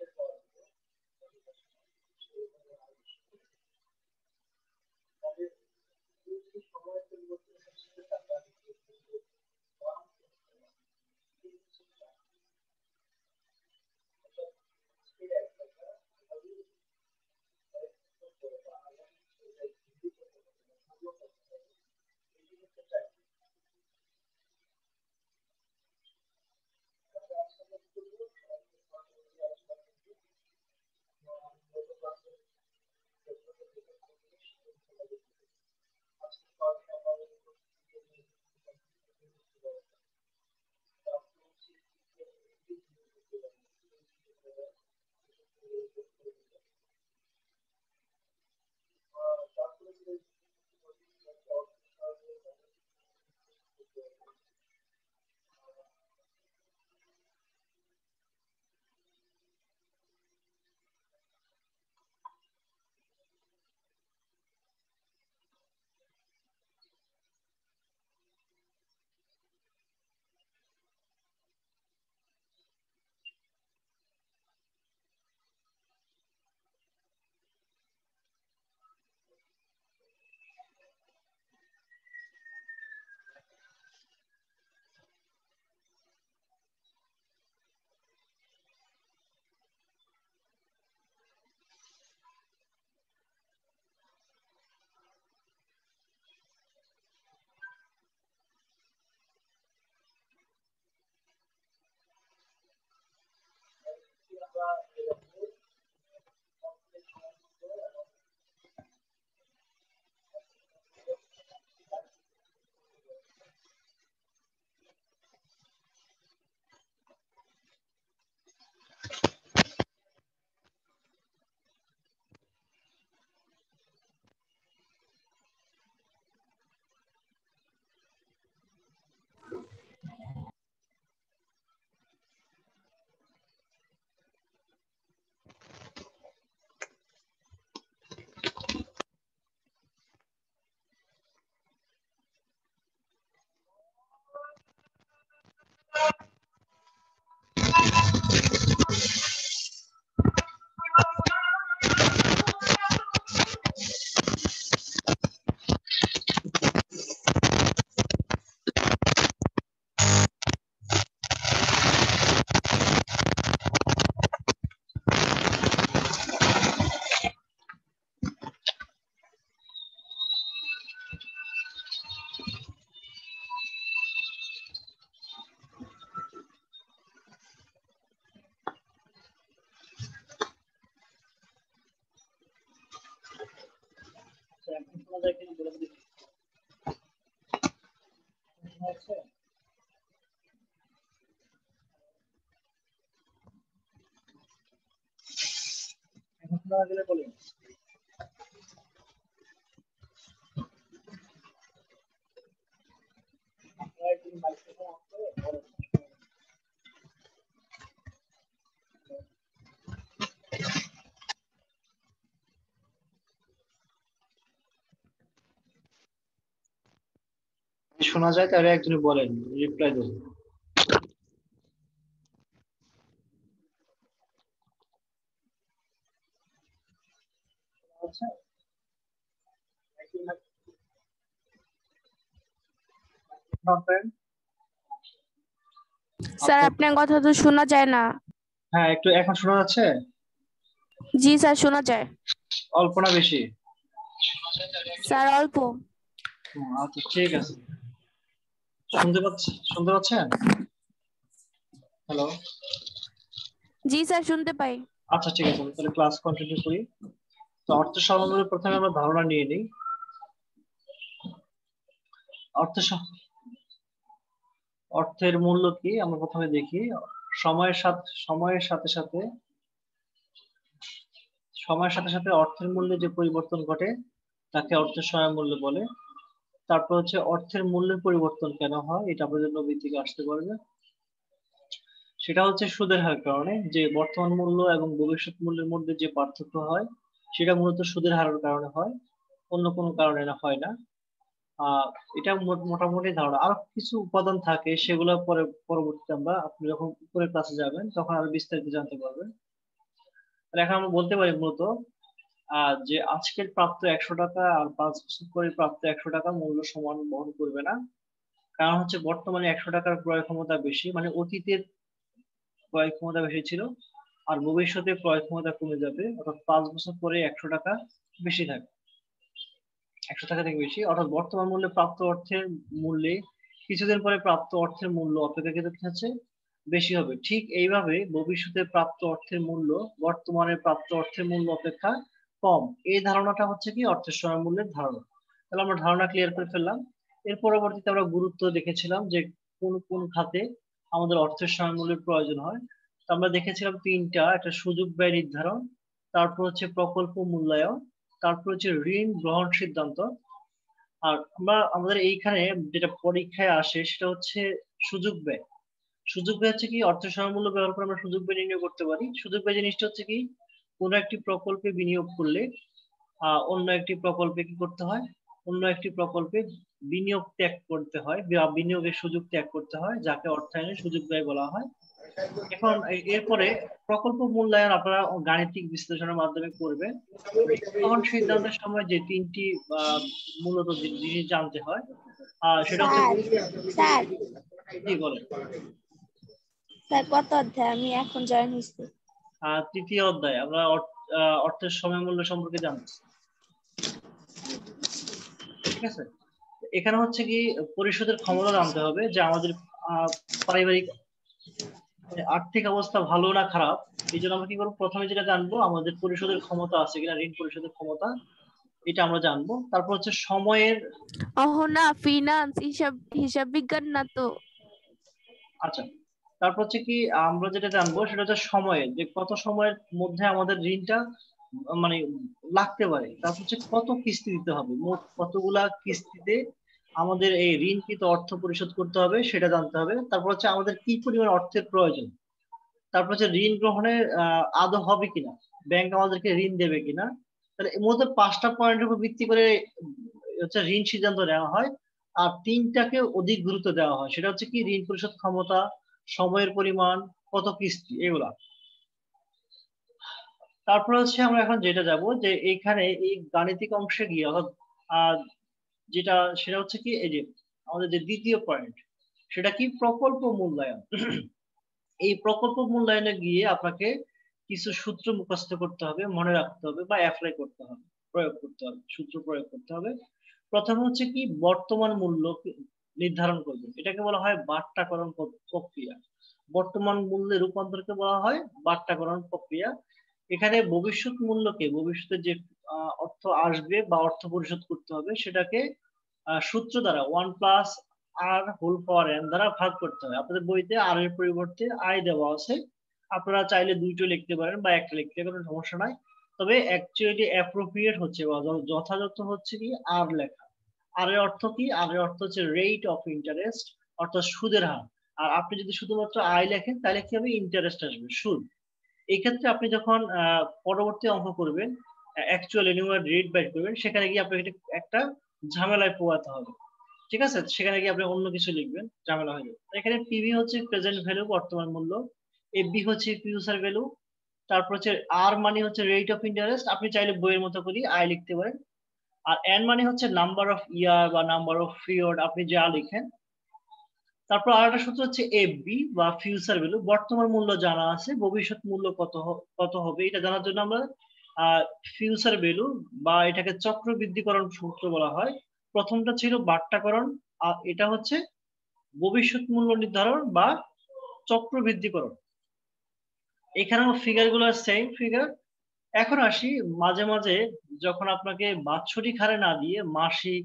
এখন শোনা যায় তাহলে একজনে বলেন রিপ্লাই দেন স্যার আপনার কথা তো শোনা যায় না। হ্যাঁ একটু এখন শোনা যাচ্ছে? জি স্যার শোনা যায়। অল্প না বেশি? স্যার অল্প। আচ্ছা ঠিক আছে। শুনতে পাচ্ছি শুনতে পাচ্ছেন? হ্যালো জি স্যার শুনতে পাই। আচ্ছা ঠিক আছে তাহলে ক্লাস কন্টিনিউ করি। তো অর্থ সম্বন্ধে প্রথমে আমরা ধারণা নিয়ে নিই। অর্থ অর্থের মূল্য কি? আমরা প্রথমে দেখি। সময়ের সাথে সময়ের সাথে সাথে, সময়ের সাথে সাথে অর্থের মূল্যে যে পরিবর্তন ঘটে, তাকে অর্থের সময় মূল্য বলে। তারপর হচ্ছে অর্থের মূল্যের পরিবর্তন কেন হয়, এটা আপনাদের নবী থেকে আসতে পারবে। সেটা হচ্ছে সুদের হার কারণে, যে বর্তমান মূল্য এবং ভবিষ্যৎ মূল্যের মধ্যে যে পার্থক্য হয়, সেটা মূলত সুদের হারের কারণে হয়, অন্য কোনো কারণে না, হয় না। এটা মোটামুটি ধারণা। আরও কিছু উপাদান থাকে, সেগুলো পরে, পরবর্তীতে আমরা, আপনি যখন উপরের ক্লাসে যাবেন, তখন আরও বিস্তারিত জানতে পারবেন। এখন আমরা বলতে পারি মূলত যে আজকের প্রাপ্ত একশো টাকা আর পাঁচ বছর পরে প্রাপ্ত একশো টাকা মূল্য সমান বহন করবে না। কারণ হচ্ছে বর্তমানে একশো টাকার ক্রয় ক্ষমতা বেশি মানে অতীতের ক্রয় ক্ষমতা বেশি ছিল, আর ভবিষ্যতে ক্রয় ক্ষমতা কমে যাবে, অর্থাৎ পাঁচ বছর পরে একশো টাকা বেশি থাকবে। একশো টাকা থেকে বেশি। অর্থাৎ বর্তমান মূল্যে প্রাপ্ত অর্থের মূল্যে কিছুদিন পরে প্রাপ্ত অর্থের মূল্য অপেক্ষাকৃত কি হচ্ছে বেশি হবে। ঠিক এইভাবে ভবিষ্যতে প্রাপ্ত অর্থের মূল্য, বর্তমানে প্রাপ্ত অর্থের মূল্য অপেক্ষা কম। এই ধারণাটা হচ্ছে কি? অর্থের সময় মূল্যের ধারণা। তাহলে আমরা ধারণা ক্লিয়ার করে ফেললাম। এর পরবর্তীতে আমরা গুরুত্ব দেখেছিলাম যে কোন কোন খাতে আমাদের অর্থের সময় মূল্যের প্রয়োজন হয়। তো আমরা দেখেছিলাম তিনটা, একটা সুযোগ ব্যয় নির্ধারণ, তারপর হচ্ছে প্রকল্প মূল্যায়ন তারপর হচ্ছে ঋণ গ্রহণ সিদ্ধান্ত। আর আমরা, আমাদের এইখানে যেটা পরীক্ষায় আসে সেটা হচ্ছে সুযোগ ব্যয়। সুযোগ ব্যয় হচ্ছে কি, অর্থ মূল্য ব্যবহার করে আমরা সুযোগ ব্যয় নির্ণয় করতে পারি। সুযোগ ব্যয় জিনিসটা হচ্ছে কি, কোনো একটি প্রকল্পে বিনিয়োগ করলে অন্য একটি প্রকল্পে কি করতে হয়? অন্য একটি প্রকল্পে বিনিয়োগ ত্যাগ করতে হয় বিনিয়োগের সুযোগ ত্যাগ করতে হয়, যাকে অর্থায়নের সুযোগ ব্যয় বলা হয়। এখন এরপরে প্রকল্প মূল্যায়ন আপনারা গাণিতিক বিশ্লেষণের মাধ্যমে করবেন। তখন সিদ্ধান্তের সময় যে তিনটি মূলত জিনিস জানতে হয় আহ, সেটা হচ্ছে কি বলেন। স্যার কত অধ্যায়? আমি এখন জয়েন হয়েছি। তৃতীয় অধ্যায়। আমরা অর্থের সময় মূল্য সম্পর্কে জানছি ঠিক আছে? এখানে হচ্ছে কি পরিশোধের ক্ষমতা জানতে হবে যে আমাদের পারিবারিক মানে আর্থিক অবস্থা ভালো না খারাপ এই জন্য আমরা কি করব? প্রথমে যেটা জানব আমাদের পরিশোধের ক্ষমতা আছে কিনা ঋণ পরিশোধের ক্ষমতা এটা আমরা জানব। তারপর হচ্ছে সময়ের ওহ না ফিনান্স হিসাব হিসাব বিজ্ঞান না তো? আচ্ছা তারপর হচ্ছে কি আমরা যেটা জানব সেটা হচ্ছে সময়ের যে কত সময়ের মধ্যে আমাদের ঋণটা মানে লাগতে পারে। তারপর হচ্ছে কত কিস্তি দিতে হবে? মোট কতগুলা কিস্তিতে আমাদের এই ঋণকৃত অর্থ পরিশোধ করতে হবে, সেটা জানতে হবে। তারপর হচ্ছে আমাদের কি পরিমাণ অর্থের প্রয়োজন? তারপর হচ্ছে ঋণ গ্রহণের আদৌ হবে কিনা? ব্যাংক আমাদেরকে ঋণ দেবে কিনা? তাহলে এর মধ্যে পাঁচটা পয়েন্টের উপর ভিত্তি করে, হচ্ছে ঋণ সিদ্ধান্ত নেওয়া হয়। আর তিনটাকে অধিক গুরুত্ব দেওয়া হয়। সেটা হচ্ছে কি? ঋণ পরিশোধ ক্ষমতা, সময়ের পরিমাণ, কত কিস্তি, এগুলা। তারপর হচ্ছে আমরা এখন যেটা যাব, যে এইখানে এই গাণিতিক অংশে গিয়ে অর্থাৎ যেটা, সেটা হচ্ছে কি, এই যে আমাদের যে দ্বিতীয় পয়েন্ট সেটা কি? প্রকল্প মূল্যায়ন। এই প্রকল্প মূল্যায়নে গিয়ে আপনাকে কিছু সূত্র মুখস্থ করতে হবে, মনে রাখতে হবে বা অ্যাপ্লাই করতে হবে, প্রয়োগ করতে হবে, সূত্র প্রয়োগ করতে হবে। প্রথমে হচ্ছে কি, বর্তমান মূল্য নির্ধারণ করবে এটাকে বলা হয় বাট্টাকরণ প- প্রক্রিয়া। বর্তমান মূল্যে রূপান্তরকে বলা হয় বাট্টাকরণ প্রক্রিয়া। এখানে ভবিষ্যৎ মূল্যকে ভবিষ্যতে যে অর্থ আসবে বা অর্থ পরিশোধ করতে হবে, সেটাকে সূত্র দ্বারা one plus r whole power n দ্বারা ভাগ করতে হবে আপনাদের বইতে আর এর পরিবর্তে আই দেওয়া আছে। আপনারা চাইলে দুইটো লিখতে পারেন বা একটা লিখতে, কোনো সমস্যা নাই। তবে অ্যাকচুয়ালি অ্যাপ্রোপ্রিয়েট হচ্ছে বা যথাযথ হচ্ছে কি আর লেখা। আর এর অর্থ কি? আর এর অর্থ হচ্ছে রেট অফ ইন্টারেস্ট অর্থাৎ সুদের হার। আর আপনি যদি শুধুমাত্র আয় লেখেন, তাহলে কি হবে? ইন্টারেস্ট আসবে, সুদ। এই ক্ষেত্রে আপনি যখন পরবর্তী অঙ্ক করবেন অ্যাকচুয়াল এনিউয়ার রিড বাইট করবেন, সেখানে গিয়ে আপনাকে একটা- একটা ঝামেলায় পোয়াতে হবে। ঠিক আছে? সেখানে গিয়ে আপনি অন্য কিছু লিখবেন, ঝামেলা হয়ে যাবে। এখানে পিভি হচ্ছে প্রেজেন্ট ভ্যালু বর্তমান মূল্য। এফবি হচ্ছে ফিউচার ভ্যালু তারপর হচ্ছে আর মানে হচ্ছে রেট অফ ইন্টারেস্ট আপনি চাইলে বইয়ের মতো করে আয় লিখতে পারেন। আর এন মানে হচ্ছে নাম্বার অফ ইয়ার বা নাম্বার অফ পিরিয়ড আপনি যা লিখেন। তারপর আর একটা সূত্র হচ্ছে এফবি বা ফিউচার ভ্যালু বর্তমান মূল্য জানা আছে, ভবিষ্যৎ মূল্য কত কত হবে, এটা জানার জন্য আমরা ফিউচার ভ্যালু বা এটাকে চক্রবৃদ্ধিকরণ সূত্র বলা হয়। প্রথমটা ছিল বাট্টাকরণ, আর এটা হচ্ছে ভবিষ্যৎ মূল্য নির্ধারণ বা চক্রবৃদ্ধিকরণ। এখানেও ফিগারগুলো সেম ফিগার এখন আসি মাঝে মাঝে যখন আপনাকে বাৎসরিক হারে না দিয়ে মাসিক,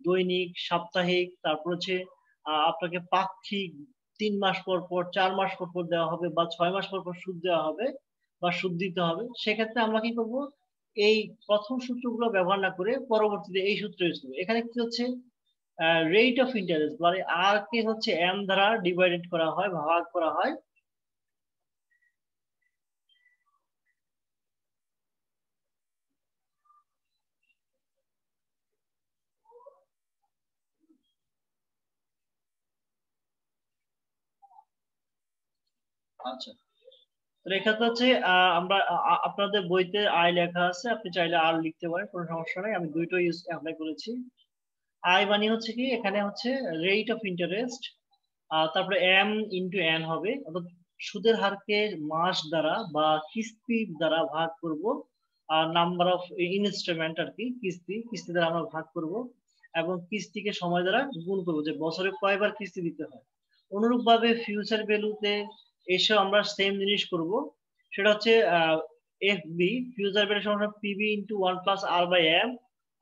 দৈনিক, সাপ্তাহিক, তারপর হচ্ছে আপনাকে পাক্ষিক তিন মাস পর পর, চার মাস পর পর দেওয়া হবে বা ছয় মাস পর পর সুদ দেওয়া হবে। বা সুদ দিতে হবে, সেক্ষেত্রে আমরা কি করব? এই প্রথম সূত্রগুলো ব্যবহার না করে পরবর্তীতে এই সূত্র ইউজ করব। এখানে কি হচ্ছে? রেট অফ ইন্টারেস্ট মানে আর কে হচ্ছে এম দ্বারা ডিভাইডেড করা হয় ভাগ করা হয়। আচ্ছা। এক্ষেত্রে হচ্ছে আমরা আপনাদের বইতে আয় লেখা আছে, আপনি চাইলে আর লিখতে পারেন, কোনো সমস্যা নেই, আমি দুইটো ইউজ অ্যাপ্লাই করেছি। আই মানে হচ্ছে কি, এখানে হচ্ছে রেট অফ ইন্টারেস্ট তারপরে এম ইন্টু এন হবে, অর্থাৎ সুদের হারকে মাস দ্বারা বা কিস্তি দ্বারা ভাগ করব আর নাম্বার অফ ইনস্টলমেন্ট আর কি, কিস্তি কিস্তি দ্বারা আমরা ভাগ করব, এবং কিস্তিকে সময় দ্বারা গুণ করব, যে বছরে কয়বার কিস্তি দিতে হয়। অনুরূপভাবে ফিউচার ভ্যালুতে এসে আমরা সেম জিনিস করব। সেটা হচ্ছে এফ বি ফিউচার ভ্যালু সমান PV into one plus r by m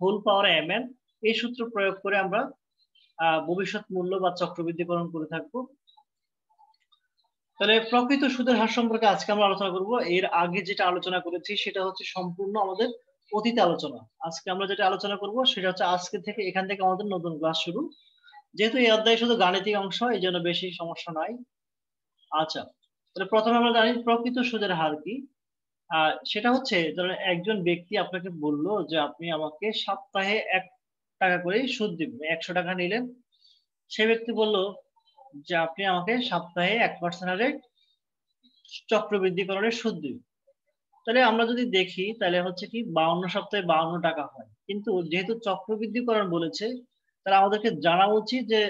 whole power m n এই সূত্র প্রয়োগ করে আমরা ভবিষ্যৎ মূল্য বা চক্রবৃদ্ধিকরণ করে থাকব। তাহলে প্রকৃত সুদের হার সম্পর্কে আজকে আমরা আলোচনা করব। এর আগে যেটা আলোচনা করেছি, সেটা হচ্ছে সম্পূর্ণ আমাদের অতীত আলোচনা। আজকে আমরা যেটা আলোচনা করব, সেটা হচ্ছে আজকে থেকে এখান থেকে আমাদের নতুন ক্লাস শুরু। যেহেতু এই অধ্যায় শুধু গাণিতিক অংশ, এই জন্য বেশি সমস্যা নাই। আচ্ছা। তাহলে প্রথমে আমরা জানি প্রকৃত সুদের হার কি। সেটা হচ্ছে ধরেন একজন ব্যক্তি আপনাকে বলল যে আপনি আমাকে সপ্তাহে এক টাকা করে সুদ দিবেন একশো টাকা নিলেন। সে ব্যক্তি বলল যে আপনি আমাকে সপ্তাহে এক পার্সেন্ট হারে চক্রবৃদ্ধিকরণের সুদ দিবেন তাহলে আমরা যদি দেখি, তাহলে হচ্ছে কি বাউন্ন সপ্তাহে বাউন্ন টাকা হয়। কিন্তু যেহেতু চক্রবৃদ্ধিকরণ বলেছে, তাহলে আমাদেরকে জানা উচিত যে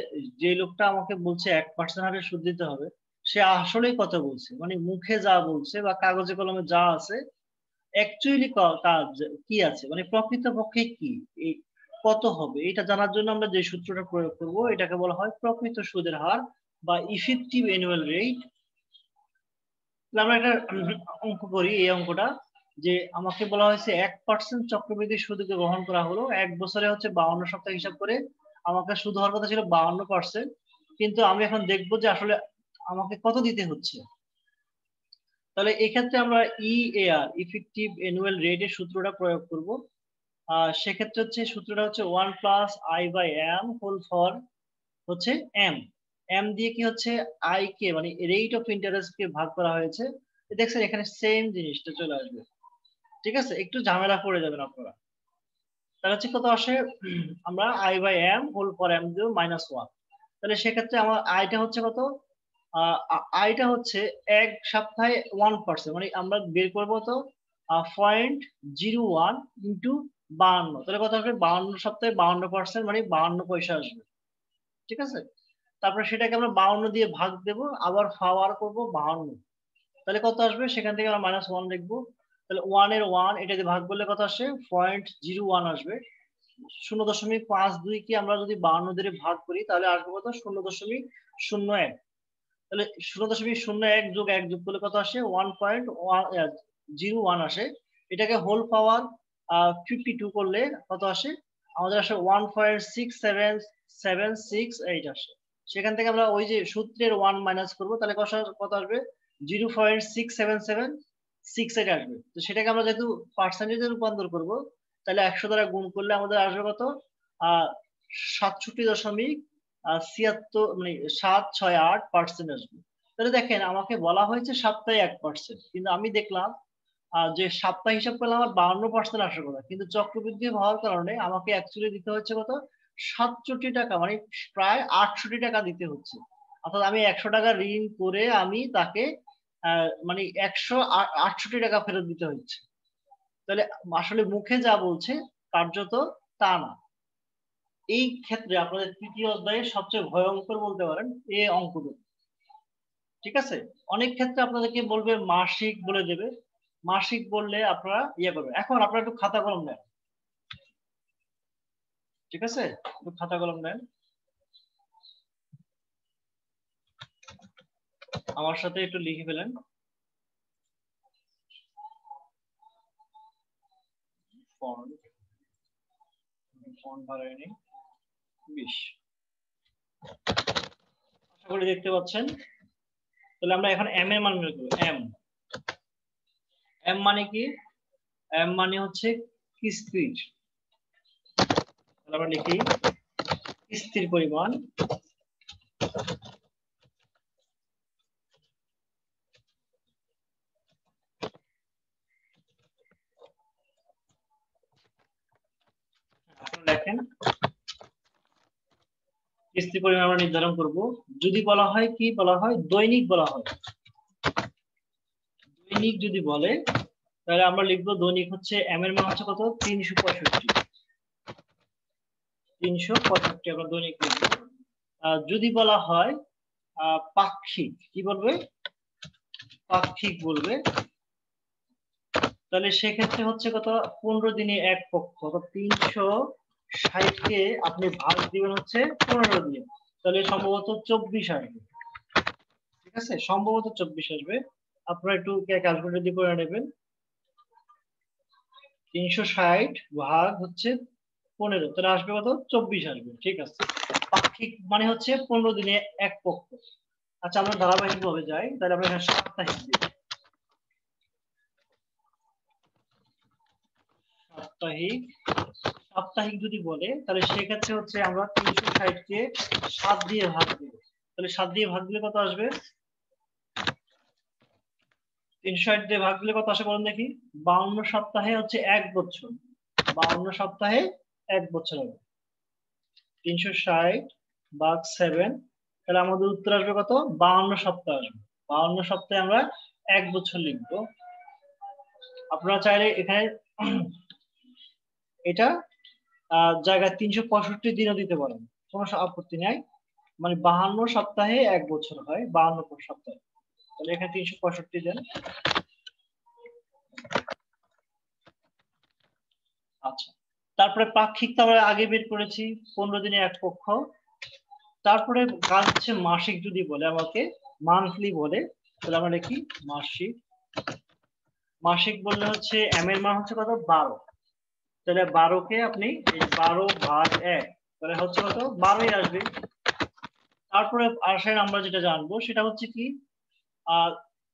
যে লোকটা আমাকে বলছে এক পার্সেন্ট হারে সুদ দিতে হবে সে আসলেই কথা বলছে। মানে মুখে যা বলছে বা কাগজে কলমে যা আছে অ্যাকচুয়ালি কাজ কি আছে? মানে প্রকৃত পক্ষে কি কত হবে? এটা জানার জন্য আমরা যে সূত্রটা প্রয়োগ করব, এটাকে বলা হয় প্রকৃত সুদের হার বা ইফেক্টিভ অ্যানুয়াল রেট আমরা একটা অঙ্ক করি এই অঙ্কটা, যে আমাকে বলা হয়েছে এক পার্সেন্ট চক্রবৃদ্ধি সুদকে গ্রহণ করা হলো। এক বছরে হচ্ছে বাউন্ন সপ্তাহ হিসাব করে আমাকে সুদ হওয়ার কথা ছিল বাউন্ন পার্সেন্ট কিন্তু আমি এখন দেখব যে আসলে আমাকে কত দিতে হচ্ছে? তাহলে এক্ষেত্রে আমরা ইএআর ইফেক্টিভ অ্যানুয়াল রেটের সূত্রটা প্রয়োগ করব। সেক্ষেত্রে হচ্ছে সূত্রটা হচ্ছে one plus i by m whole for হচ্ছে এম এম দিয়ে কি হচ্ছে? আই কে মানে রেট অফ ইন্টারেস্ট কে ভাগ করা হয়েছে। দেখছেন এখানে সেম জিনিসটা চলে আসবে। ঠিক আছে? একটু ঝামেলা পড়ে যাবেন আপনারা। তাহলে হচ্ছে কত আসে? আমরা i by m whole for m দিব মাইনাস ওয়ান তাহলে সেক্ষেত্রে আমার আইটা হচ্ছে কত? আইটা হচ্ছে এক সপ্তাহে ওয়ান পার্সেন্ট মানে আমরা বের করব তো পয়েন্ট জিরো ওয়ান ইন্টু বাহান্ন, তাহলে কত আসবে বাহান্ন সপ্তাহে বাহান্ন পার্সেন্ট মানে বাহান্ন পয়সা আসবে, ঠিক আছে? তারপরে সেটাকে আমরা বাহান্ন দিয়ে ভাগ দেব, আবার পাওয়ার করব বাহান্ন, তাহলে কত আসবে? সেখান থেকে আমরা মাইনাস ওয়ান লিখব, তাহলে ওয়ানের ওয়ান এটা দিয়ে ভাগ করলে কত আসে? পয়েন্ট জিরো ওয়ান আসবে, শূন্য দশমিক পাঁচ দুই কি আমরা যদি বাহান্ন দিয়ে ভাগ করি, তাহলে আসবে কত? শূন্য দশমিক শূন্য এক তাহলে শূন্য দশমিক শূন্য এক যোগ এক যোগ করলে কত আসে? ওয়ান পয়েন্ট জিরো ওয়ান আসে। এটাকে হোল পাওয়ার ফিফটি টু করলে কত আসে? আমাদের আসে one point six seven seven six eight আসে। সেখান থেকে আমরা ওই যে সূত্রের ওয়ান মাইনাস করব, তাহলে কত আসবে? Zero point six seven seven six eight আসবে। তো সেটাকে আমরা যেহেতু পার্সেন্টেজে রূপান্তর করব, তাহলে একশো দ্বারা গুণ করলে আমাদের আসবে কত? সাতষট্টি দশমিক ছিয়াত্তর মানে সাত, ছয়, আট পার্সেন্ট আসবে তাহলে দেখেন, আমাকে বলা হয়েছে সপ্তাহে এক পার্সেন্ট কিন্তু আমি দেখলাম যে সপ্তাহ হিসাব করলে আমার বাউন্ন পার্সেন্ট আসার কথা। কিন্তু চক্রবৃদ্ধি হওয়ার কারণে আমাকে অ্যাকচুয়ালি দিতে হচ্ছে কত? সাতষট্টি টাকা মানে প্রায় আটষট্টি টাকা দিতে হচ্ছে। অর্থাৎ আমি একশো টাকা ঋণ করে আমি তাকে মানে একশো আটষট্টি টাকা ফেরত দিতে হচ্ছে। তাহলে আসলে মুখে যা বলছে, কার্যত তা না। এই ক্ষেত্রে আপনাদের তৃতীয় অধ্যায়ে সবচেয়ে ভয়ঙ্কর বলতে পারেন এ অঙ্ক ঠিক আছে? অনেক ক্ষেত্রে আপনাদেরকে বলবে মাসিক বলে দেবে। মাসিক বললে আপনারা ইয়ে করবেন এখন আপনারা একটু খাতা কলম নেন। ঠিক আছে? একটু খাতা কলম নেন। আমার সাথে একটু লিখে ফেলেন। ফন্ট। ফন্ট বাড়ায়নি আশা করি দেখতে পাচ্ছেন। তাহলে আমরা এখন এম এর মান বের করব। এম এম মানে কি? এম মানে হচ্ছে কিস্তির তাহলে আমরা লিখি কিস্তির পরিমাণ লেখেন কিস্তি পরিমাণ আমরা নির্ধারণ করব। যদি বলা হয় কি বলা হয়? দৈনিক বলা হয়। দৈনিক যদি বলে, তাহলে আমরা লিখব দৈনিক হচ্ছে এম এর মান হচ্ছে কত? তিনশো পঁয়ষট্টি। তিনশো পঁয়ষট্টি আমরা দৈনিক লিখব। যদি বলা হয় পাক্ষিক, কি বলবে? পাক্ষিক বলবে। তাহলে সেক্ষেত্রে হচ্ছে কত? পনেরো দিনে এক পক্ষ, অর্থাৎ তিনশো ষাটকে আপনি ভাগ দিবেন হচ্ছে পনেরো দিয়ে। তাহলে সম্ভবত চব্বিশ আসবে। ঠিক আছে? সম্ভবত চব্বিশ আসবে। আপনারা একটু ক্যালকুলেটর দিয়ে করে নেবেন। তিনশো ষাট ভাগ হচ্ছে পনেরো। তাহলে আসবে কত? চব্বিশ আসবে। ঠিক আছে? পাক্ষিক মানে হচ্ছে পনেরো দিনে এক পক্ষ। আচ্ছা আমরা ধারাবাহিক ভাবে যাই। তাহলে আমরা সাপ্তাহিক দিই। সাপ্তাহিক সাপ্তাহিক যদি বলে, তাহলে সেক্ষেত্রে হচ্ছে আমরা তিনশো ষাটকে সাত দিয়ে ভাগ দিব। তাহলে সাত দিয়ে ভাগ দিলে কত আসবে? তিনশো ষাট দিয়ে ভাগ দিলে কত আসে বলুন দেখি? বাউন্ন সপ্তাহে হচ্ছে এক বছর। বাউন্ন সপ্তাহে এক বছর হবে। তিনশো ষাট ভাগ সেভেন, তাহলে আমাদের উত্তর আসবে কত? বাউন্ন সপ্তাহ আসবে। বাউন্ন সপ্তাহে আমরা এক বছর লিখব। আপনারা চাইলে এখানে এটা জায়গায় তিনশো পঁয়ষট্টি দিনও দিতে পারেন। কোনো আপত্তি নাই। মানে বাহান্ন সপ্তাহে এক বছর হয়, বাহান্ন সপ্তাহে। তাহলে এখানে তিনশো পঁয়ষট্টি দেন। আচ্ছা। তারপরে পাক্ষিক তো আমরা আগে বের করেছি, পনেরো দিনে এক পক্ষ। তারপরে কাজ হচ্ছে মাসিক যদি বলে আমাকে মান্থলি বলে, তাহলে আমরা লিখি মাসিক। মাসিক বললে হচ্ছে এম এর মান হচ্ছে কত? বারো। তাহলে বারোকে আপনি এই বারো ভাগ এক, তাহলে হচ্ছে কত? বারোই আসবে। তারপরে আসেন আমরা যেটা জানব, সেটা হচ্ছে কি?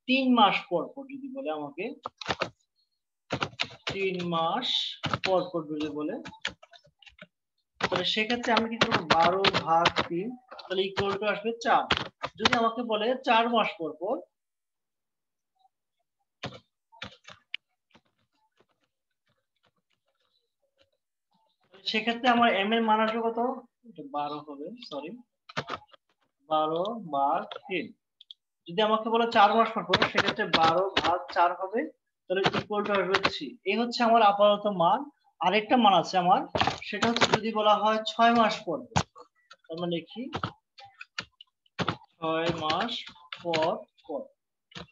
তিন মাস পর পর যদি বলে আমাকে, তিন মাস পর পর যদি বলে, তাহলে সেক্ষেত্রে আমি কি করব? বারো ভাগ তিন, তাহলে ইকুয়াল টু আসবে চার। যদি আমাকে বলে চার মাস পর পর সেক্ষেত্রে আমার এম এর মান আসবে কত? বারো হবে সরি বারো ভাগ তিন। যদি আমাকে বলে চার মাস পর পর সেক্ষেত্রে বারো ভাগ চার হবে, তাহলে ইকুয়াল টু আসবে থ্রি এই হচ্ছে আমার আপাতত মান। আরেকটা মান আছে আমার, সেটা হচ্ছে যদি বলা হয় ছয় মাস পর। আমরা লিখি ছয় মাস পর পর।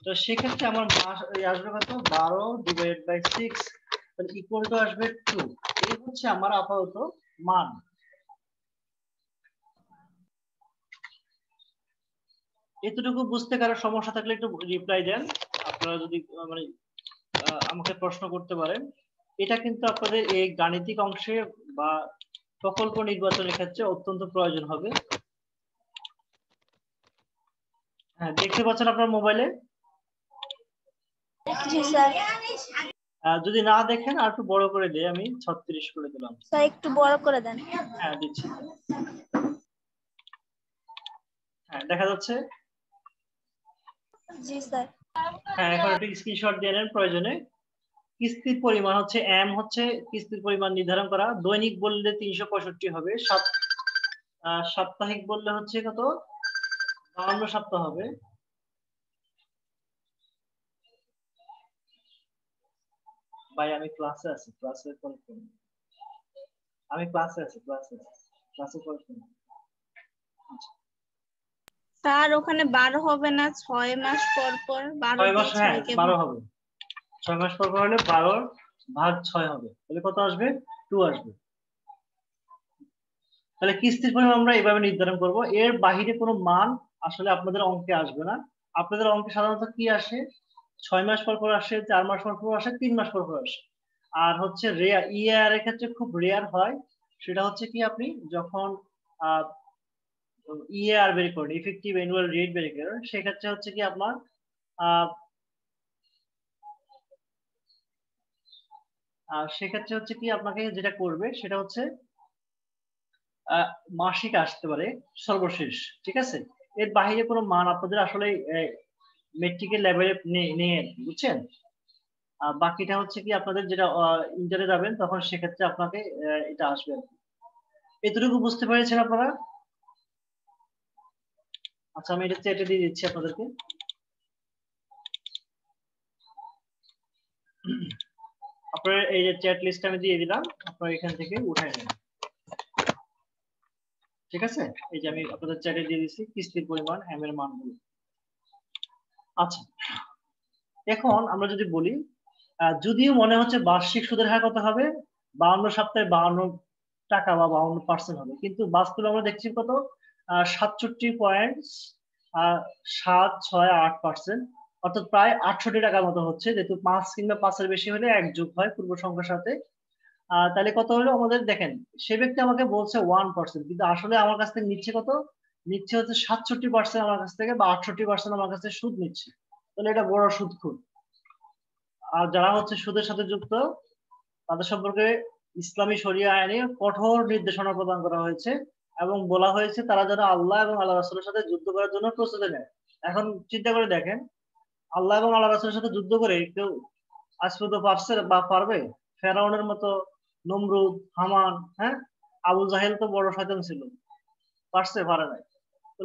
তো সেক্ষেত্রে আমার মাস আসবে কত? বারো ডিভাইড বাই সিক্স তাহলে ইকুয়াল টু আসবে টু এই হচ্ছে আমার আপাতত মান। এতটুকু বুঝতে কারও সমস্যা থাকলে একটু রিপ্লাই দেন। আপনারা যদি মানে আমাকে প্রশ্ন করতে পারেন। এটা কিন্তু আপনাদের এই গাণিতিক অংশে বা প্রকল্প নির্বাচনের ক্ষেত্রে অত্যন্ত প্রয়োজন হবে। হ্যাঁ দেখতে পাচ্ছেন আপনার মোবাইলে জি স্যার যদি না দেখেন আর একটু বড় করে দিই আমি ছত্রিশ করে দিলাম। স্যার একটু বড় করে দেন। হ্যাঁ দিচ্ছি। হ্যাঁ দেখা যাচ্ছে? জি স্যার। হ্যাঁ এখন একটু স্ক্রিনশট দিয়ে নেন প্রয়োজনে। কিস্তির পরিমাণ হচ্ছে এম হচ্ছে কিস্তির পরিমাণ নির্ধারণ করা। দৈনিক বললে তিনশো পঁয়ষট্টি হবে। সাপ্তাহিক বললে হচ্ছে কত? বাউন্ন সপ্তাহ হবে। ভাই আমি ক্লাসে আছি ক্লাসে কল করুন। আমি ক্লাসে আছি ক্লাসে ক্লাসে পড়াশোনা স্যার ওখানে বারো হবে না ছয় মাস পর পর বারো ছয় দিয়ে মাস হ্যাঁ ছয়কে বারো হবে। ছয় মাস পর পর হলে বারোর ভাগ ছয় হবে। তাহলে কত আসবে? টু আসবে। তাহলে কিস্তির পরিমাণ আমরা এইভাবে নির্ধারণ করব। এর বাহিরে কোনো মান আসলে আপনাদের অঙ্কে আসবে না। আপনাদের অঙ্কে সাধারণত কি আসে? ছয় মাস পর পর আসে, চার মাস পর পর আসে, তিন মাস পর পর আসে। আর হচ্ছে রেয়ার ইআর এর ক্ষেত্রে খুব রেয়ার হয়, সেটা হচ্ছে কি আপনি যখন ইএআর বের করেন ইফেক্টিভ অ্যানুয়াল রেট বের করেন, সেক্ষেত্রে হচ্ছে কি আপনার সেক্ষেত্রে হচ্ছে কি আপনাকে যেটা করবে, সেটা হচ্ছে মাসিক আসতে পারে, সর্বশেষ, ঠিক আছে? এর বাইরে কোনো মান আপনাদের আসলে মেট্রিকের লেভেলে নিয়ে বুঝছেন? বাকিটা হচ্ছে কি আপনাদের যেটা ইন্টারে যাবেন তখন সেক্ষেত্রে আপনাকে এটা আসবে এতটুকু বুঝতে পেরেছেন আপনারা? আচ্ছা আমি এটা চেটে দিয়ে দিচ্ছি আপনাদেরকে। আপনার এই যে চ্যাট লিস্ট আমি দিয়ে দিলাম, আপনারা এখান থেকে উঠাই নেন। ঠিক আছে? এই যে আমি আপনাদের চ্যাটে দিয়ে দিচ্ছি, কিস্তির পরিমাণ এর মানগুলো। আচ্ছা। এখন আমরা যদি বলি যদিও মনে হচ্ছে বার্ষিক সুদের হার কত হবে? বাউন্ন সপ্তাহে বাউন্ন টাকা বা বাউন্ন পার্সেন্ট হবে। কিন্তু বাস্তবে আমরা দেখছি কত? সাতষট্টি পয়েন্ট সাত ছয় আট পার্সেন্ট অর্থাৎ প্রায় আটষট্টি টাকার মতো হচ্ছে। যেহেতু পাঁচ কিংবা পাঁচের বেশি হলে এক যোগ হয় পূর্ব সংখ্যার সাথে। তাহলে কত হলো আমাদের? দেখেন, সে ব্যক্তি আমাকে বলছে ওয়ান পার্সেন্ট কিন্তু আসলে আমার কাছ থেকে নিচ্ছে কত? নিচ্ছে হচ্ছে সাতষট্টি পার্সেন্ট আমার কাছ থেকে বা আটষট্টি পার্সেন্ট আমার কাছে সুদ নিচ্ছে। তাহলে এটা বড় সুদখোর আর যারা হচ্ছে সুদের সাথে যুক্ত, তাদের সম্পর্কে ইসলামী শরিয়া আইনে কঠোর নির্দেশনা প্রদান করা হয়েছে এবং বলা হয়েছে তারা যেন আল্লাহ এবং আল্লাহ রাসুলের সাথে যুদ্ধ করার জন্য প্রস্তুতি নেয়। এখন চিন্তা করে দেখেন, আল্লাহ এবং আল্লাহ রাসুলের সাথে যুদ্ধ করে কেউ আজ পারছে বা পারবে? ফেরাউনের মতো নমরুদ, হামান হ্যাঁ? আবু জাহেল তো বড় শয়তান ছিল, পারছে, পারে নাই।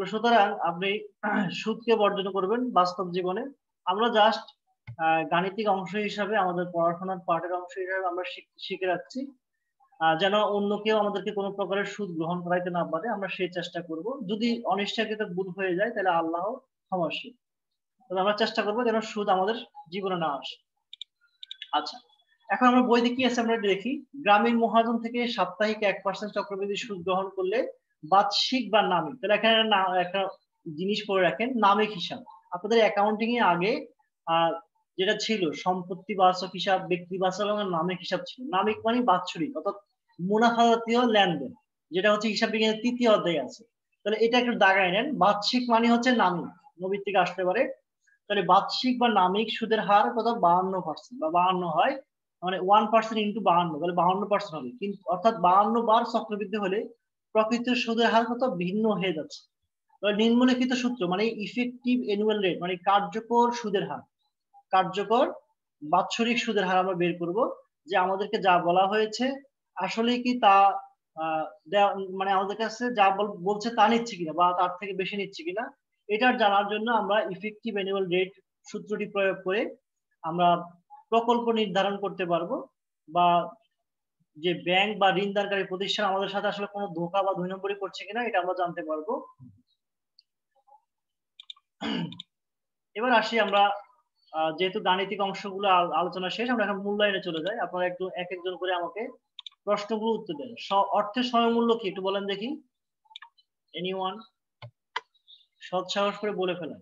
সুতরাং আপনি সুদকে বর্জন করবেন বাস্তব জীবনে। আমরা জাস্ট গাণিতিক অংশ হিসাবে আমাদের পড়াশোনার পাঠের অংশ হিসাবে আমরা শিখ- রাখছি যেন অন্য কেউ আমাদেরকে কোনো প্রকারের সুদ গ্রহণ করাইতে না পারে, আমরা সেই চেষ্টা করব। যদি অনিচ্ছাকৃত ভুল হয়ে যায়, তাহলে আল্লাহ ক্ষমাশীল। তবে আমরা চেষ্টা করব যেন সুদ আমাদের জীবনে না আসে। আচ্ছা এখন আমরা বইতে কি আছে আমরা দেখি। গ্রামীণ মহাজন থেকে সাপ্তাহিক এক পার্সেন্ট চক্রবৃদ্ধি সুদ গ্রহণ করলে বার্ষিক বা নামিক। তাহলে এখানে একটা জিনিস করে রাখেন, নামিক হিসাব। আপনাদের অ্যাকাউন্টিং এ আগে যেটা ছিল সম্পত্তি বাচক হিসাব ব্যক্তি বাচক এবং নামিক হিসাব ছিল। নামিক মানে বাৎসরিক, অর্থাৎ মুনাফা জাতীয় লেনদেন, যেটা হচ্ছে হিসাব বিজ্ঞানের তৃতীয় অধ্যায় আছে। তাহলে এটা একটু দাগায় নেন। বার্ষিক মানে হচ্ছে নামিক, নবীর থেকে আসতে পারে। তাহলে বার্ষিক বা নামিক সুদের হার কত? বাহান্ন পার্সেন্ট বা বাহান্ন হয় মানে ওয়ান পার্সেন্ট ইন্টু বাহান্ন, তাহলে বাহান্ন পার্সেন্ট হবে। কিন্তু অর্থাৎ বাহান্ন বার চক্রবৃদ্ধি হলে প্রকৃত সুদের হার কত ভিন্ন হয়ে যাচ্ছে। নিম্নলিখিত সূত্র মানে ইফেক্টিভ অ্যানুয়াল রেট মানে কার্যকর সুদের হার। কার্যকর বাৎসরিক সুদের হার আমরা বের করব, যে আমাদেরকে যা বলা হয়েছে আসলে কি তা মানে আমাদের কাছে যা বল- বলছে তা নিচ্ছে কিনা, বা তার থেকে বেশি নিচ্ছে কিনা, এটার জানার জন্য আমরা ইফেক্টিভ অ্যানুয়াল রেট সূত্রটি প্রয়োগ করে আমরা প্রকল্প নির্ধারণ করতে পারব, বা যে ব্যাংক বা ঋণদানকারী প্রতিষ্ঠান আমাদের সাথে আসলে কোনো ধোকা বা দুই নম্বরই করছে কিনা, এটা আমরা জানতে পারব। এবার আসি আমরা যেহেতু গাণিতিক অংশগুলো আল- আলোচনা শেষ, আমরা এখন মূল্যায়নে চলে যাই। আপনারা একটু এক একজন করে আমাকে প্রশ্নগুলো উত্তর দেন। অর্থের সমমূল্য কি একটু বলেন দেখি। এনিওয়ান সৎ সাহস করে বলে ফেলেন।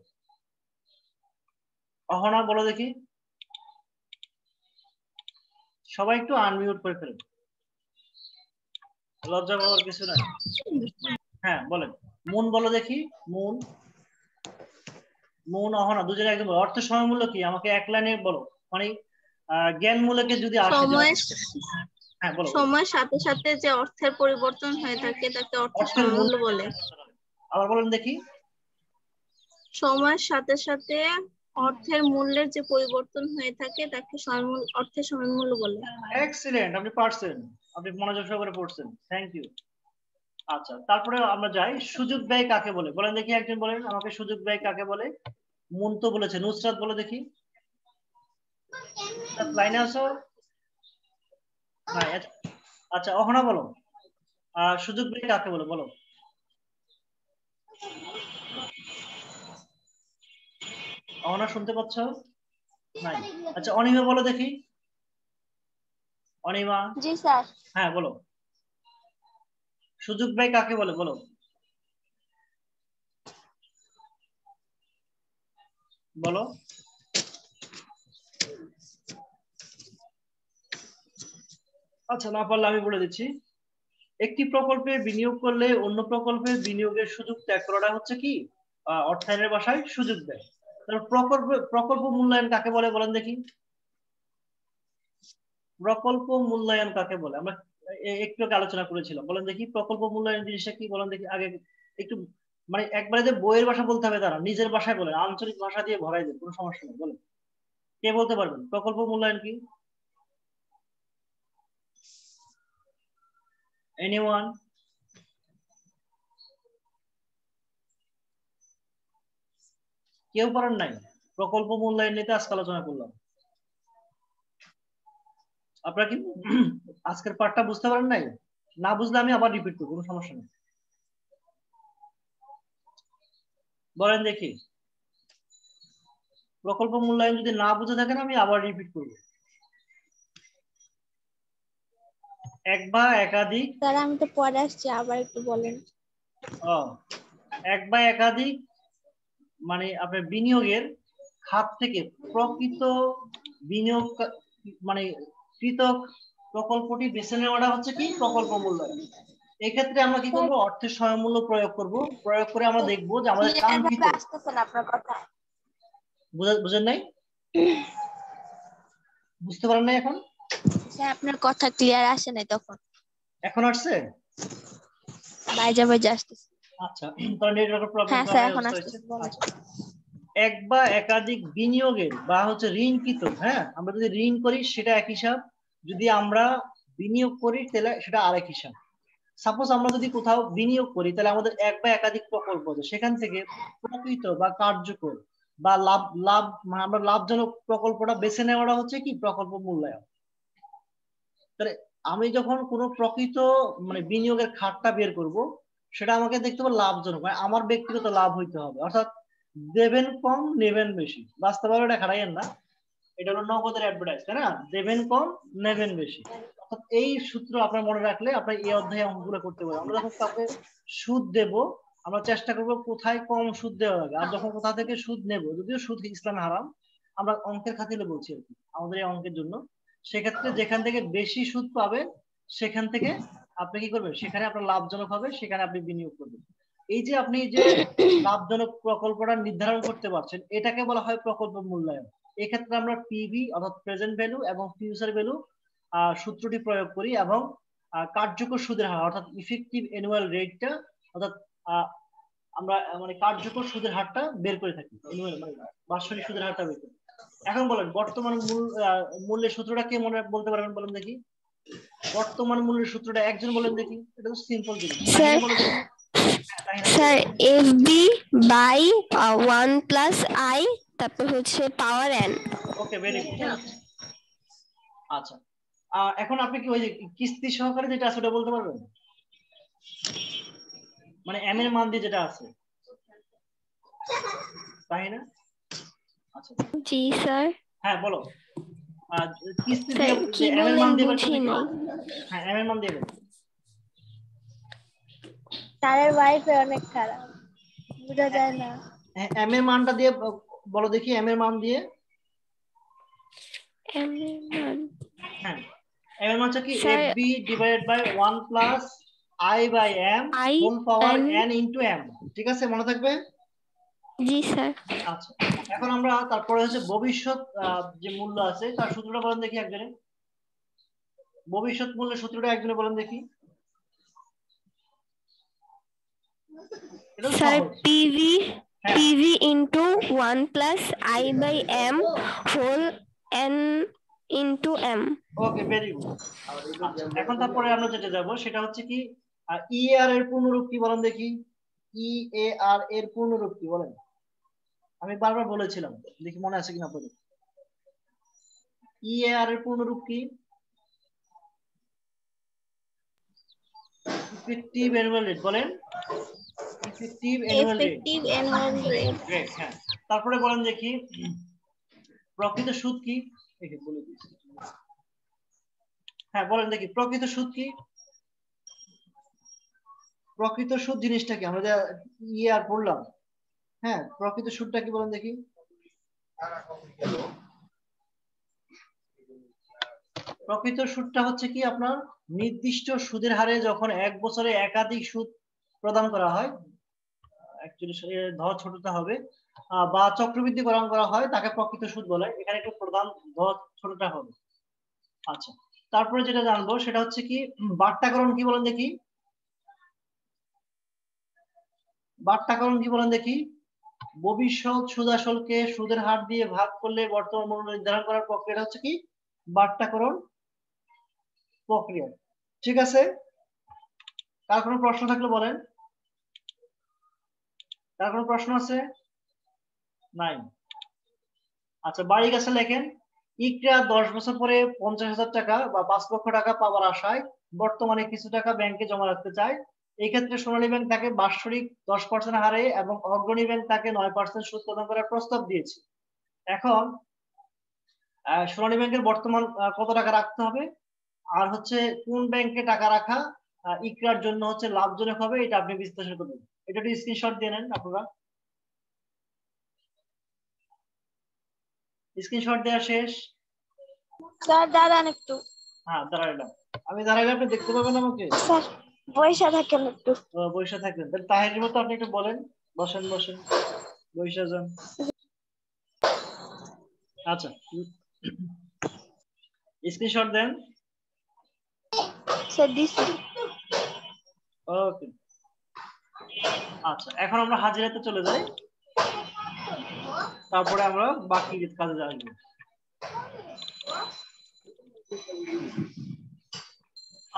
অহনা, বলো দেখি। সবাই একটু আনমিউট করে ফেলেন। লজ্জা পাওয়ার কিছু নাই। হ্যাঁ বলেন। মন বলো দেখি। মন। মন অহনা দুজনে একদম। অর্থ সমমূল্য কি? আমাকে এক লাইনে বলো। মানে আহ, জ্ঞান মূলকে যদি আসে সময়ের হ্যাঁ বলো। সময়ের সাথে সাথে যে অর্থের পরিবর্তন হয়ে থাকে তাকে অর্থ অর্থের মূল্য বলে। আবার বলেন দেখি। সময়ের সাথে সাথে অর্থের মূল্যের যে পরিবর্তন হয়ে থাকে, তাকে সমমূল্য অর্থের সমমূল্য বলে। এক্সিলেন্ট আপনি পারছেন। আপনি মনোযোগ সহকারে পড়ছেন। থ্যাংক ইউ আচ্ছা তারপরে আমরা যাই। সুযোগ ব্যয় কাকে বলে? বলেন দেখি একজন বলেন। আমাকে সুযোগ ব্যয় কাকে বলে? মন তো বলেছে। নুসরাত বলে দেখি। লাইনে আসো হ্যাঁ আচ্ছা- আচ্ছা অহনা বলো। সুযোগ ব্যয় কাকে বলে? বলো। অনা শুনতে পাচ্ছ? নাই। আচ্ছা অনিমা বলো দেখি। অনিমা? জি স্যার। হ্যাঁ বলো। সুযোগ ব্যয় কাকে বলে? বলো। বলো। আচ্ছা না পারলে আমি বলে দিচ্ছি। একটি প্রকল্পে বিনিয়োগ করলে অন্য প্রকল্পে বিনিয়োগের সুযোগ ত্যাগ করাটা হচ্ছে কি? আহ, অর্থায়নের ভাষায় সুযোগ দেয়। প্রকল্প মূল্যায়ন কাকে বলে বলেন দেখি। প্রকল্প মূল্যায়ন কাকে বলে? আমরা একটু আলোচনা করেছিলাম। বলেন দেখি প্রকল্প মূল্যায়ন জিনিসটা কি বলেন দেখি আগে একটু মানে একবারে যে বইয়ের ভাষা বলতে হবে তারা নিজের ভাষায় বলেন, আঞ্চলিক ভাষা দিয়ে ভরাই দেন, কোনো সমস্যা নেই, বলেন। কে বলতে পারবেন? প্রকল্প মূল্যায়ন কি? এনিওয়ান কেউ পারেন নাই। প্রকল্প মূল্যায়ন নিতে আজকে আলোচনা করলাম। আপনারা কি আজকের পার্টটা বুঝতে পারেন নাই? না বুঝলে আমি আবার রিপিট করব কোনো সমস্যা নেই। বলেন দেখি। প্রকল্প মূল্যায়ন যদি না বুঝে থাকেন আমি আবার রিপিট করব। এক বা একাধিক স্যার আমি তো পরে আসছি আবার একটু বলেন। ও এক বা একাধিক মানে আপনার বিনিয়োগের খাত থেকে প্রকৃত বিনিয়োগ মানে কৃতক প্রকল্পটি বেছে নেওয়াটা হচ্ছে কি? প্রকল্প মূল্যায়ন। এক্ষেত্রে আমরা কি করব? অর্থের সহায়মূল্য প্রয়োগ করব। প্রয়োগ করে আমরা দেখব যে আমাদের কাঙ্ক্ষিত না বুঝেন নাই? বুঝতে পারেন নাই এখন? আপনার কথা ক্লিয়ার আসে নাই তখন। এখন আসছে? বাইজা বাইজা আসতেছে। আচ্ছা তাহলে নেটওয়ার্কের প্রবলেম হ্যাঁ স্যার এখন আসতেছে এক বা একাধিক বিনিয়োগের বা হচ্ছে ঋণকৃত হ্যাঁ আমরা যদি ঋণ করি সেটা এক হিসাব যদি আমরা বিনিয়োগ করি তাহলে সেটা আরেক হিসাব। সাপোজ আমরা যদি কোথাও বিনিয়োগ করি তাহলে আমাদের এক বা একাধিক প্রকল্প আছে সেখান থেকে প্রকৃত বা কার্যকর বা লাভ লাভ মানে আমরা লাভজনক প্রকল্পটা বেছে নেওয়াটা হচ্ছে কি? প্রকল্প মূল্যায়ন। তাহলে আমি যখন কোনো প্রকৃত মানে বিনিয়োগের খাতটা বের করব সেটা আমাকে দেখতে হবে লাভজনক। মানে আমার ব্যক্তিগত লাভ হইতে হবে। অর্থাৎ দেবেন কম, নেবেন বেশি। বাস্তবে এটা খাটাইয়েন না। এটা হলো নগদের অ্যাডভার্টাইজ তাই না? দেবেন কম, নেবেন বেশি। অর্থাৎ এই সূত্র আপনার মনে রাখলে আপনার এই অধ্যায়ে অঙ্কগুলো করতে পারবেন আমরা যখন কাউকে সুদ দেব, আমরা চেষ্টা করব কোথায় কম সুদ দেওয়া লাগে আর যখন কোথা থেকে সুদ নেব, যদিও সুদ ইসলামে হারাম, আমরা অঙ্কের খাতিরে বলছি আর কি, আমাদের এই অঙ্কের জন্য। সেক্ষেত্রে যেখান থেকে বেশি সুদ পাবে সেখান থেকে আপনি কি করবেন? সেখানে আপনার লাভজনক হবে সেখানে আপনি বিনিয়োগ করবেন। এই যে আপনি যে লাভজনক প্রকল্পটা নির্ধারণ করতে পারছেন এটাকে বলা হয় প্রকল্প মূল্যায়ন। এক্ষেত্রে আমরা পিভি অর্থাৎ প্রেজেন্ট ভ্যালু এবং ফিউচার ভ্যালু সূত্রটি প্রয়োগ করি এবং কার্যকর সুদের হার অর্থাৎ ইফেক্টিভ অ্যানুয়াল রেটটা অর্থাৎ আহ, আমরা মানে কার্যকর সুদের হারটা বের করে থাকি। মানে বার্ষিক সুদের হারটা বের করি। এখন বলেন বর্তমান মূল মূল্যের সূত্রটা কে মনে বলতে পারবেন বলেন দেখি। বর্তমান মূল্যের সূত্রটা একজন বলেন দেখি। এটা তো সিম্পল জিনিস। Sir F V by one plus i তারপর হচ্ছে power n okay very good আচ্ছা। এখন আপনি কি ওই যে কিস্তি সহকারে যেটা আছে ওটা বলতে পারবেন? মানে এম এর মান দিয়ে যেটা আছে। তাই না? আচ্ছা। জি স্যার হ্যাঁ বলো। আহ, কিস্তি দিয়ে এম এর মান দিয়ে হ্যাঁ এম এর মান দিয়ে বলো স্যারের ওয়াইফে অনেক খারাপ বোঝা যায় না। হ্যাঁ এম এর মানটা দিয়ে বলো দেখি এম এর মান দিয়ে। এম এর মান? হ্যাঁ এম এর মান হচ্ছে কি? F V divided by one plus i by m whole power n into m ঠিক আছে মনে থাকবে? জি স্যার। আচ্ছা এখন আমরা তারপরে হচ্ছে ভবিষ্যৎ আহ, যে মূল্য আছে তার সূত্রটা বলেন দেখি একজনে। ভবিষ্যৎ মূল্যের সূত্রটা একজনে বলেন দেখি। Sir PV PV into one plus i by m whole n into m okay very good এখন তারপরে আমরা যেটা যাব সেটা হচ্ছে কি ই আর এর পূর্ণরূপ কি বলেন দেখি? ই এ আর এর পূর্ণরূপ কি বলেন? আমি বারবার বলেছিলাম দেখি মনে আছে কিনা আপনাদের। ই এ আর এর পূর্ণরূপ কি? ইফেক্টিভ অ্যানুয়াল রেট বলেন। Effective annual rate effective annual rate হ্যাঁ। তারপরে বলেন দেখি প্রকৃত সুদ কি? এই বলে দিয়েছি। হ্যাঁ বলেন দেখি প্রকৃত সুদ কি? প্রকৃত সুদ জিনিসটা কি? আমরা যা ইয়ে আর পড়লাম। হ্যাঁ প্রকৃত সুদটা কি বলেন দেখি? প্রকৃত সুদটা হচ্ছে কি আপনার নির্দিষ্ট সুদের হারে যখন এক বছরে একাধিক সুদ প্রদান করা হয় ধর ছোটটা হবে বা চক্রবৃদ্ধি প্রদান করা হয় তাকে প্রকৃত সুদ বলে। এখানে একটু প্রধান ধর ছোটটা হবে। আচ্ছা তারপরে যেটা জানব সেটা হচ্ছে কি উম, বাট্টাকরণ কি বলেন দেখি? বাট্টাকরণ কি বলেন দেখি? ভবিষ্যৎ সুদ আসলকে সুদের হার দিয়ে ভাগ করলে বর্তমান মূল্য নির্ধারণ করার প্রক্রিয়াটা হচ্ছে কি? বাট্টাকরণ প্রক্রিয়া। ঠিক আছে? কার কোনো প্রশ্ন থাকলে বলেন। কার কোনো প্রশ্ন আছে? নাই। আচ্ছা বাড়ি কাছে লেখেন, ইকরা দশ বছর পরে পঞ্চাশ হাজার টাকা বা পাঁচ লক্ষ টাকা পাওয়ার আশায় বর্তমানে কিছু টাকা ব্যাংকে জমা রাখতে চায়। এই ক্ষেত্রে সোনালী ব্যাংক তাকে বাৎসরিক দশ পার্সেন্ট হারে এবং অগ্রণী ব্যাংক তাকে নয় পার্সেন্ট সুদ প্রদান করার প্রস্তাব দিয়েছে। এখন সোনালী ব্যাংকের বর্তমান কত টাকা রাখতে হবে? আর হচ্ছে কোন ব্যাংকে টাকা রাখা ইকরার জন্য হচ্ছে লাভজনক হবে এটা আপনি বিশ্লেষণ করবেন এটা একটু স্ক্রিনশট দিয়ে নেন আপনারা। স্ক্রিনশট দেওয়া শেষ। স্যার দাঁড়ান একটু। হ্যাঁ দাঁড়াইলাম আমি দাঁড়াইলে আপনি দেখতে পাবেন আমাকে। স্যার বৈশা থাকেন একটু। ও, বইসা থাকবেন তাহলে তাহের মতো আপনি একটু বলেন। বসেন বসেন। বইসা যান। আচ্ছা। স্ক্রিনশট দেন। স্যার দিছি ওকে আচ্ছা এখন আমরা হাজিরাতে চলে যাই। তারপরে আমরা বাকি কাজে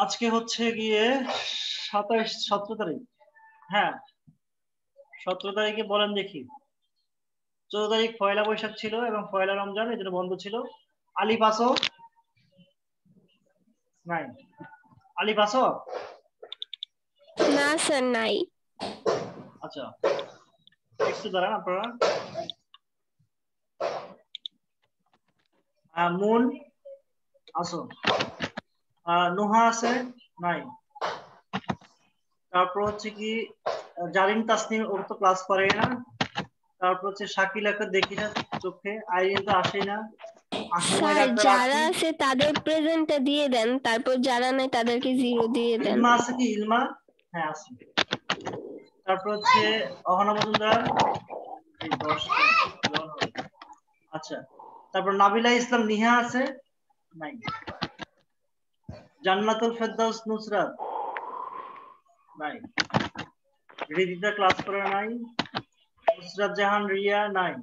আজকে হচ্ছে গিয়ে সাতাশ সতেরো তারিখ। হ্যাঁ সতেরো তারিখে বলেন দেখি। চোদ্দ তারিখ পয়লা বৈশাখ ছিল এবং পয়লা রমজান, এই জন্য বন্ধ ছিল। আলি পাসো নাই আলি পাসো? না স্যার নাই। আচ্ছা। একটু দাঁড়ান আপনারা। মুন আসো। আহ, নুহা আছে নাই। তারপর হচ্ছে কি জারিন তাসনিম ওর তো ক্লাস করে না। তারপর হচ্ছে শাকিলাকে দেখি না চোখে আইরিন তো আসেই না। স্যার যারা। আছে তাদের প্রেজেন্টটা দিয়ে দেন তারপর যারা নাই তাদেরকে জিরো দিয়ে দেন। ইলমা আছে কি? ইলমা? হ্যাঁ আছে। তারপর হচ্ছে অহনা মজুমদার। আচ্ছা তারপর নাবিলা ইসলাম নিহা আছে? নাই। জান্নাতুল ফেরদাউস নুসরাত? নাই। রিদিতা ক্লাস করে নাই। নুসরাত জাহান রিয়া? নাই।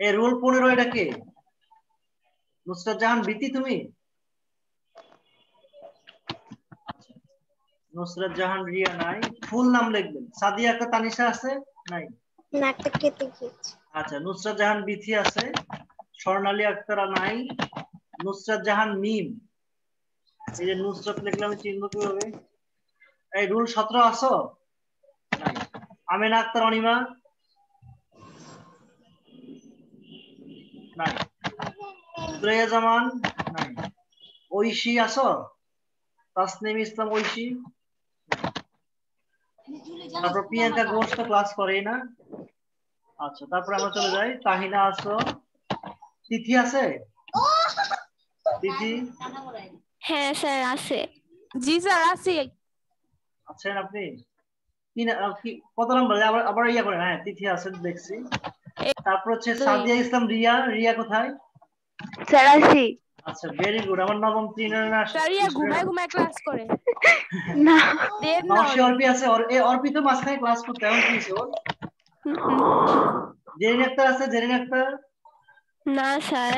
এই রোল পনেরো এটা কে? নুসরাত জাহান বিতি তুমি? নুসরাত জাহান রিয়া নাই। ফুল নাম লিখবেন। সাদিয়া আক্তার তানিশা আছে? নাই। আচ্ছা নুসরাত জাহান বিথি আছে। স্বর্ণালী আক্তার নাই। নুসরাত জাহান মিম। এই যে নুসরাত লিখলে আমি চিনব কীভাবে? এই রুল সতেরো আছো? আমেনা আক্তার অনিমা। নাই। জামান নাই। ঐশী আসো তাসনিম ইসলাম ঐশী। তারপর প্রিয়াঙ্কা ঘোষ তো ক্লাস করেই না। আচ্ছা তারপরে আমরা চলে যাই। তাহিনা আসো তিথি আছে? তিথি? হ্যাঁ স্যার আছে। জি স্যার আছি। আছেন আপনি? কি না- কি কত নম্বর? আবার আবার ইয়া করেন। হ্যাঁ তিথি আছে দেখছি। তারপর হচ্ছে সাদিয়া ইসলাম রিয়া রিয়া কোথায়? আছি আচ্ছা ভেরি গুড আমার নবম তিনের স্যার ইয়া ঘুমায় ঘুমায় ক্লাস করে। না। দেব না অর্পি আছে অর- এ অর্পি তো মাঝখানে ক্লাস করতে এখন কি ওর? জেরিন আক্তার আছে জেরিন আক্তার? না স্যার।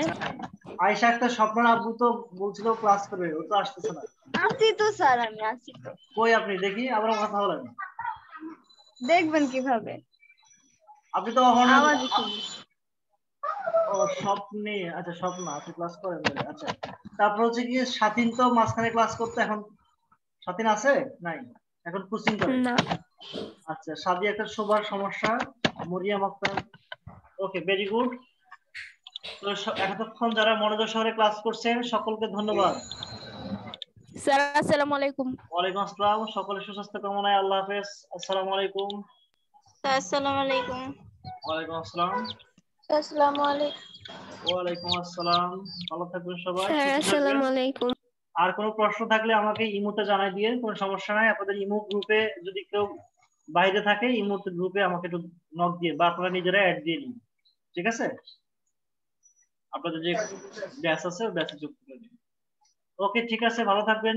আয়সা আক্তার স্বপ্ন আব্বু তো বলছিল ক্লাস করবে ও তো আসতেছে না। আছি তো স্যার আমি আছি তো কই আপনি দেখি আবার কথা বলেন। দেখবেন কীভাবে। আপনি তো ও স্বপ্নে। আচ্ছা স্বপ্ন। আপনি ক্লাস করেন আচ্ছা। তারপর হচ্ছে কি স্বাধীন তো মাঝখানে ক্লাস করতে এখন স্বাধীন আছে? নাই। এখন কোচিং করে? না। আচ্ছা সাদি একটা সমস্যা। Mariyam Akter okay very good তো এতক্ষণ যারা মনোযোগ সহকারে ক্লাস করছেন সকলকে ধন্যবাদ। স্যার আসসালামু আলাইকুম। ওয়ালাইকুম আসসালাম। সকলের সুস্বাস্থ্য কামনায় আল্লাহ হাফেজ। আসসালামু আলাইকুম। আসসালামু আলাইকুম। ওয়ালাইকুম আসসালাম। আসসালামু আলাইকুম। ওয়ালাইকুম আসসালাম। ভালো থাকবেন সবাই আসসালামু আলাইকুম। আর কোনো প্রশ্ন থাকলে আমাকে ইমোতে জানাই দিয়ে কোনো সমস্যা নাই। আপনাদের ইমো গ্রুপে যদি কেউ বাইরে থাকে ইমোতে গ্রুপে আমাকে একটু নক দিয়ে বা আপনারা নিজেরা অ্যাড দিয়ে নিন। ঠিক আছে? আপনাদের যে ব্যাস আছে ব্যাচে যুক্ত করে দিন। ওকে ঠিক আছে ভালো থাকবেন।